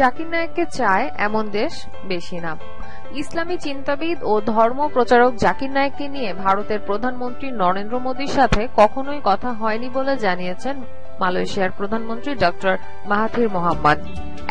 জাকির নায়েককে চায় এমন দেশ বেশি না। ইসলামী চিন্তাবিদ ও ধর্ম প্রচারক জাকির নায়েককে নিয়ে ভারতের প্রধানমন্ত্রী নরেন্দ্র মোদীর সাথে কখনোই কথা হয়নি বলে জানিয়েছেন মালয়েশিয়ার প্রধানমন্ত্রী ডক্টর মাহাথির মোহাম্মদ।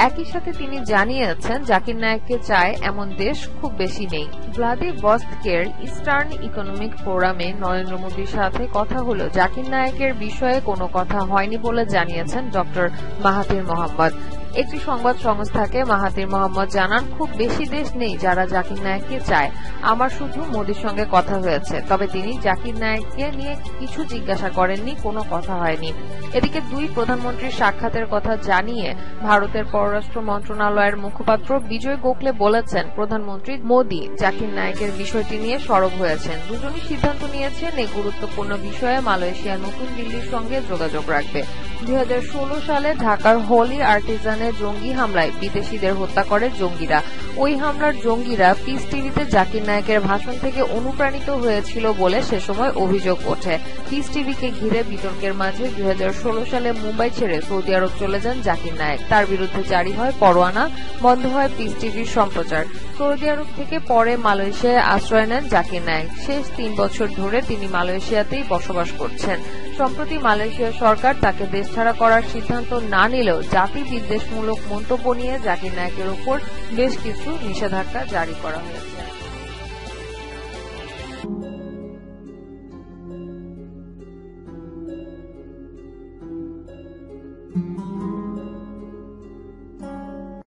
একই সাথে তিনি জানিয়েছেন, জাকির নায়েককে চায় এমন দেশ খুব বেশি নেই। ভ্লাদিভস্টকের ইস্টার্ন ইকোনমিক ফোরামে নরেন্দ্র মোদীর সাথে কথা হলেও জাকির নায়েকের বিষয়ে কোনো কথা হয়নি বলে জানিয়েছেন ডক্টর মাহাথির মোহাম্মদ। একটি সংবাদ সংস্থাকে মাহাতির মোহাম্মদ জানান, খুব বেশি দেশ নেই যারা জাকির নায়েককে চায়। আমার শুধু মোদীর সঙ্গে কথা হয়েছে, তবে তিনি জাকির নায়েককে নিয়ে কিছু জিজ্ঞাসা করেননি, কোনো কথা হয়নি। এদিকে দুই প্রধানমন্ত্রীর সাক্ষাতের কথা জানিয়ে ভারতের পররাষ্ট্র মন্ত্রণালয়ের মুখপাত্র বিজয় গোখলে বলেছেন, প্রধানমন্ত্রী মোদী জাকির নায়েকের বিষয়টি নিয়ে সরব হয়েছেন। দুজনই সিদ্ধান্ত নিয়েছেন, এই গুরুত্বপূর্ণ বিষয়ে মালয়েশিয়া নতুন দিল্লির সঙ্গে যোগাযোগ রাখবে। দু হাজার ষোলো সালে ঢাকার হোলি আর্টিজানের জঙ্গি হামলায় বিদেশিদের হত্যা করে জঙ্গিরা। ওই হামলার জঙ্গিরা পিস টিভিতে জাকির নায়কের ভাষণ থেকে অনুপ্রাণিত হয়েছিল বলে সে সময় অভিযোগ ওঠে। পিস টিভিকে ঘিরে বিতর্কের মাঝে দুই হাজার ষোলো সালে মুম্বাই ছেড়ে সৌদি আরব চলে যান জাকির নায়েক। তার বিরুদ্ধে জারি হয় পরোয়ানা, বন্ধ হয় পিস টিভির সম্প্রচার। সৌদি আরব থেকে পরে মালয়েশিয়ায় আশ্রয় নেন জাকির নায়েক। শেষ তিন বছর ধরে তিনি মালয়েশিয়াতেই বসবাস করছেন। সম্প্রতি মালয়েশিয়া সরকার তাকে দেশ ছাড়া করার সিদ্ধান্ত না নিলেও জাতি বিদ্বেষমূলক মন্তব্য নিয়ে জাকির নায়কের ওপর বেশ কিছু নিষেধাজ্ঞা জারি করা হয়েছে।